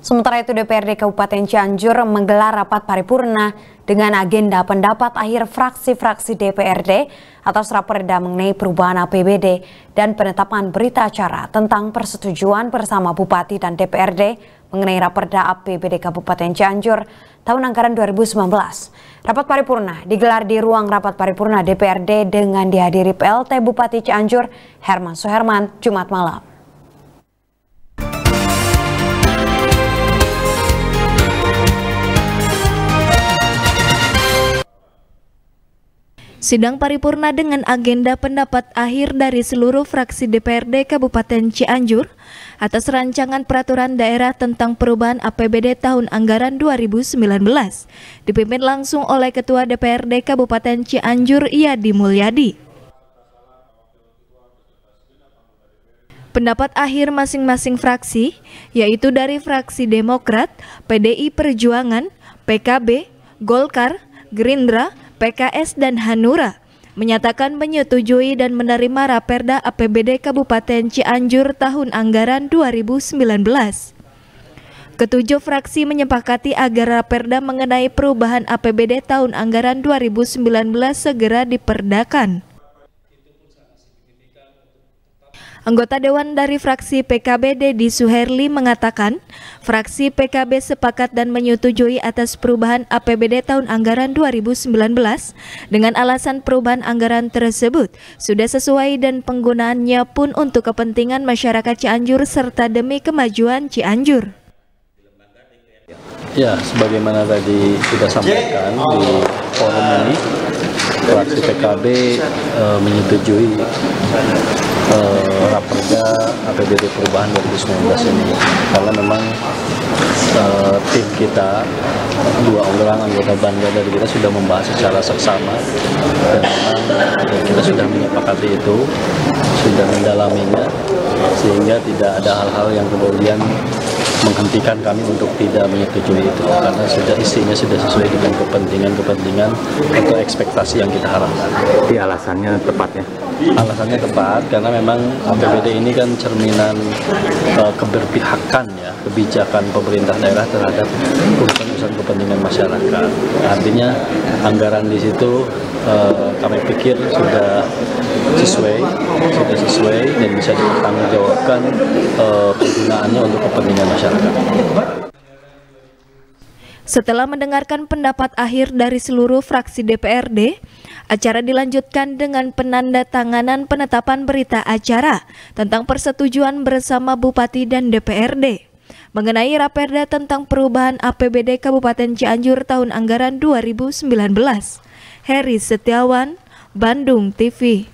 Sementara itu DPRD Kabupaten Cianjur menggelar rapat paripurna dengan agenda pendapat akhir fraksi-fraksi DPRD atas raperda mengenai perubahan APBD dan penetapan berita acara tentang persetujuan bersama Bupati dan DPRD mengenai raperda APBD Kabupaten Cianjur tahun anggaran 2019. Rapat paripurna digelar di ruang rapat paripurna DPRD dengan dihadiri PLT Bupati Cianjur Herman Suherman Jumat malam. Sidang paripurna dengan agenda pendapat akhir dari seluruh fraksi DPRD Kabupaten Cianjur atas rancangan peraturan daerah tentang perubahan APBD tahun anggaran 2019 dipimpin langsung oleh Ketua DPRD Kabupaten Cianjur Yadi Mulyadi. Pendapat akhir masing-masing fraksi, yaitu dari fraksi Demokrat, PDI Perjuangan, PKB, Golkar, Gerindra, PKS dan Hanura menyatakan menyetujui dan menerima Raperda APBD Kabupaten Cianjur tahun anggaran 2019. Ketujuh fraksi menyepakati agar Raperda mengenai perubahan APBD tahun anggaran 2019 segera diperdakan. Anggota Dewan dari fraksi PKB Dedi Suherli mengatakan, fraksi PKB sepakat dan menyetujui atas perubahan APBD tahun anggaran 2019 dengan alasan perubahan anggaran tersebut sudah sesuai dan penggunaannya pun untuk kepentingan masyarakat Cianjur serta demi kemajuan Cianjur. Ya, sebagaimana tadi sudah sampaikan di forum fraksi PKB e, menyetujui e, raperda APBD perubahan 2019 ini. Karena memang e, tim kita dua orang anggota bangga dari kita sudah membahas secara seksama. Dan memang kita sudah menyepakati itu sudah mendalaminya sehingga tidak ada hal-hal yang kemudian menghentikan kami untuk tidak menyetujui itu karena sudah isinya sudah sesuai dengan kepentingan-kepentingan atau ekspektasi yang kita harapkan. Jadi alasannya tepatnya? Alasannya tepat karena memang APBD ini kan cerminan uh, keberpihakan ya kebijakan pemerintah daerah terhadap urusan-urusan kepentingan masyarakat. Artinya anggaran di situ uh, kami pikir sudah sesuai, sudah sesuai dan bisa dipertanggungjawabkan uh, penggunaannya untuk kepentingan masyarakat. Setelah mendengarkan pendapat akhir dari seluruh fraksi DPRD, acara dilanjutkan dengan penandatanganan penetapan berita acara tentang persetujuan bersama Bupati dan DPRD mengenai Raperda tentang perubahan APBD Kabupaten Cianjur tahun anggaran 2019. Heri Setiawan, Bandung TV.